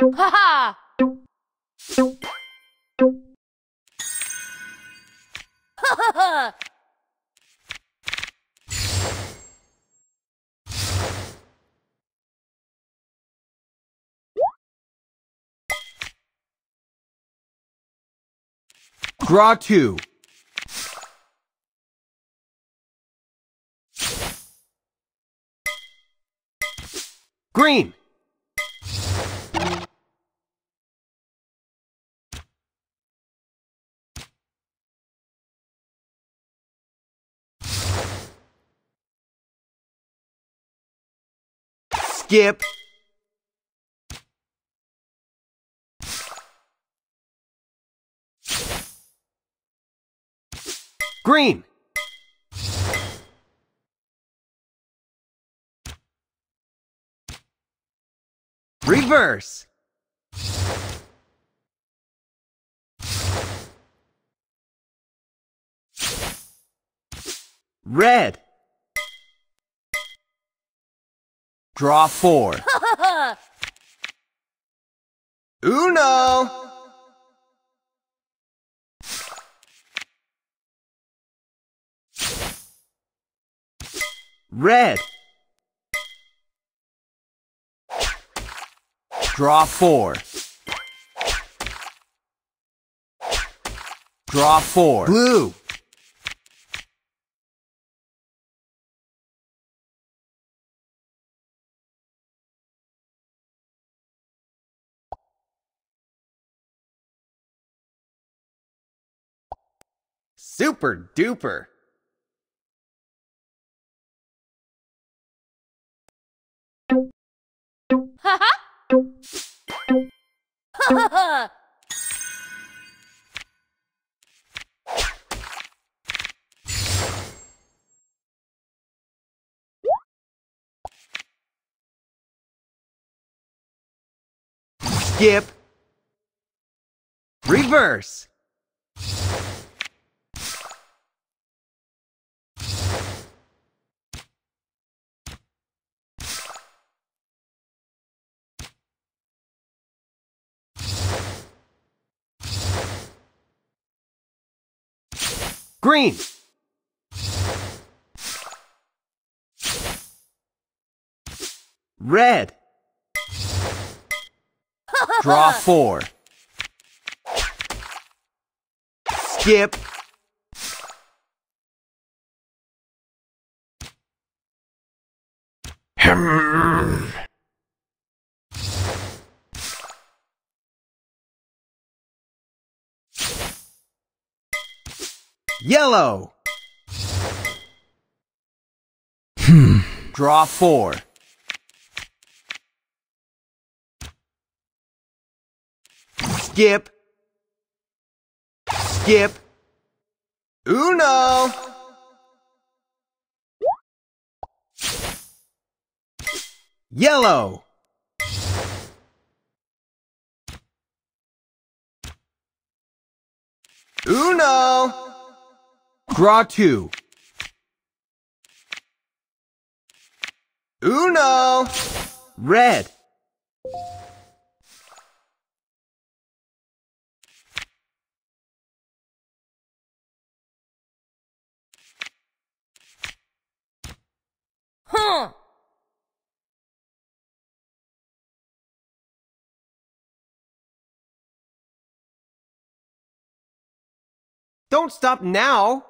Ha ha! Ha ha ha! Draw two. Green. Skip. Green. Reverse. Red. Draw four. Ha ha! Uno. Red. Draw four. Draw four. Blue. Super duper. Ha ha! Skip. Reverse. Green. Red. Draw four. Skip. Hmm. Yellow. Hmm. Draw four. Skip. Skip. Uno. Yellow. Uno. Draw two. Uno. Red. Huh! Don't stop now.